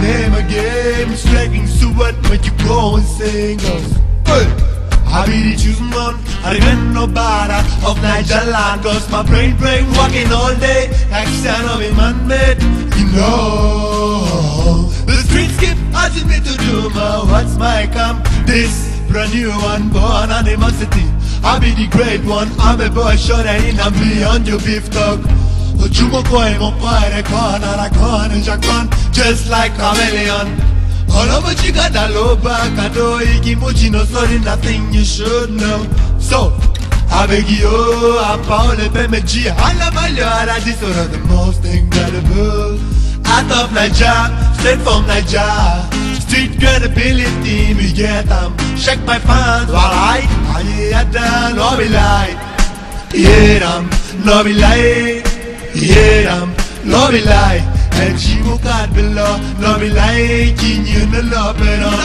name again. Reflecting to what when you go and sing us. I be the chosen one, I depend no bada of Nigel Cause my brain brain working all day Like son of a man made You know The streets keep asking me to do my What's my come? This brand new one born animosity. I be the great one, I'm a boy short and in I'm beyond your beef talk ojúmọ́kọ́ ìmọ̀kọ́ ẹ̀rẹ̀ kan ara kan níjà kan just like a chameleon. ọ̀rọ̀ mo jí gàdá ló bá kàdó igi mo jìnnà sórí nothing you should know. so abegi o apá ò lè fẹ́ méjì alábàlẹ̀ ara di sọ̀rọ̀ the most incredible. out of naija straight from naija street credibility me get am check my fans wàhálà ayé adá no be lie. Yeah, am no be lie. Yeah, I'm no be lie. And she will cut below, no be lie. King you no love it on.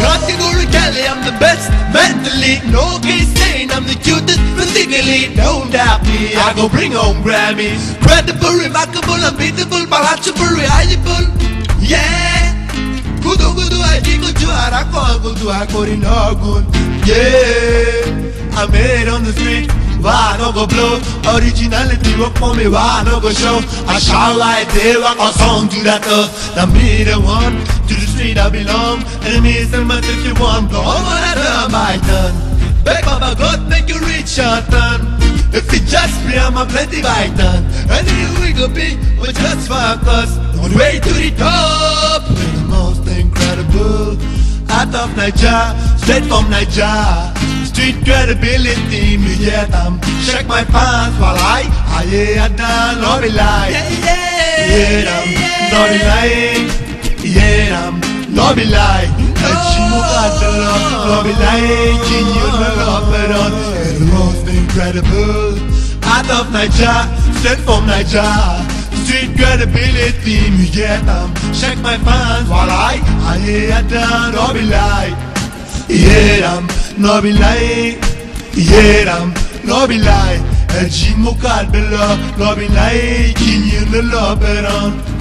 Category Kelly, I'm the best mentally. No case saying I'm the cutest physically. Don't doubt me, I go bring home Grammys. Credible, remarkable, unbeatable, palatable, reliable. Yeah. Kudu kudu aji kudu arako kudu akori nogun. Yeah, I made it on the street. Why no go blow? Originality work for me, why no go show? I shall like they rock a song to that earth. Now me one to the street I belong. Enemies and much if you want, blow over that done my turn. Beg Baba God make you reach your turn. If it just be I'm a plenty by turn. And here we go be, we just focus. On the way to the top. We're the most incredible. Out of Naija, straight from Naija. Street credibility, me get them. Check my fans while I, I yeah, I done, no be lie. Yeah, them, no be lie. Yeah, them, no be lie. And she move out the love, no be lie. King, you no love it on. The most incredible. Out of Naija, straight from Naija. Street credibility, me get them. Check my fans while I, I yeah, I done, no be lie. Yeah, them, no be lie. Them, no be lie. And she mo below, no be lie. Love it on.